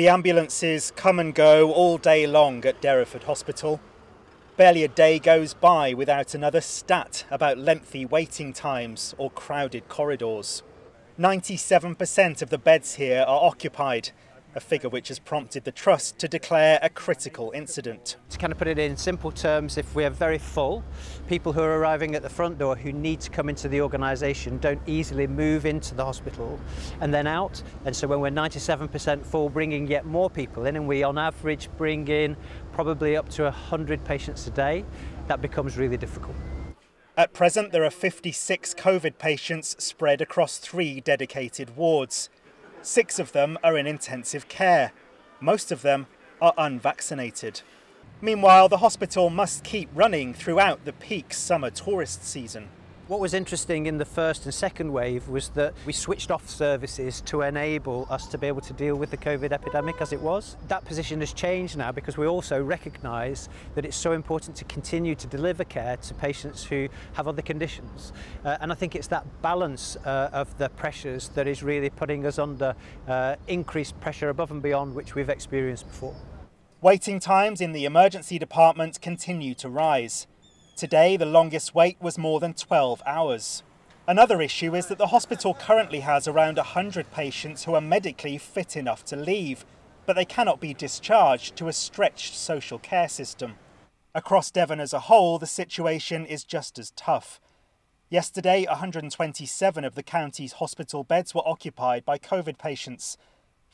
The ambulances come and go all day long at Derriford Hospital. Barely a day goes by without another stat about lengthy waiting times or crowded corridors. 97% of the beds here are occupied, a figure which has prompted the Trust to declare a critical incident. To kind of put it in simple terms, if we are very full, people who are arriving at the front door who need to come into the organisation don't easily move into the hospital and then out. And so when we're 97% full, bringing yet more people in, and we on average bring in probably up to 100 patients a day, that becomes really difficult. At present, there are 56 COVID patients spread across three dedicated wards. Six of them are in intensive care. Most of them are unvaccinated. Meanwhile, the hospital must keep running throughout the peak summer tourist season. What was interesting in the first and second wave was that we switched off services to enable us to be able to deal with the COVID epidemic as it was. That position has changed now because we also recognise that it's so important to continue to deliver care to patients who have other conditions. Uh, and I think it's that balance uh, of the pressures that is really putting us under uh, increased pressure above and beyond which we've experienced before. Waiting times in the emergency department continue to rise. Today, the longest wait was more than 12 hours. Another issue is that the hospital currently has around 100 patients who are medically fit enough to leave, but they cannot be discharged to a stretched social care system. Across Devon as a whole, the situation is just as tough. Yesterday, 127 of the county's hospital beds were occupied by COVID patients.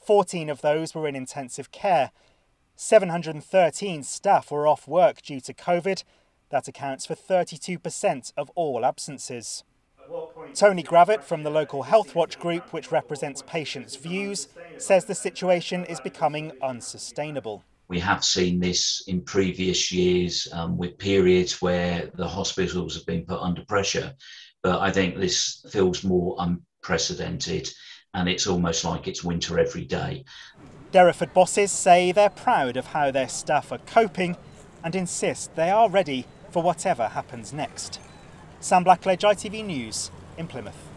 14 of those were in intensive care. 713 staff were off work due to COVID, that accounts for 32% of all absences. Tony Gravett from the local Health Watch group, which represents patients' views, says the situation is becoming unsustainable. We have seen this in previous years um, with periods where the hospitals have been put under pressure, but I think this feels more unprecedented and it's almost like it's winter every day. Derriford bosses say they're proud of how their staff are coping and insist they are ready for whatever happens next. Sam Blackledge, ITV News in Plymouth.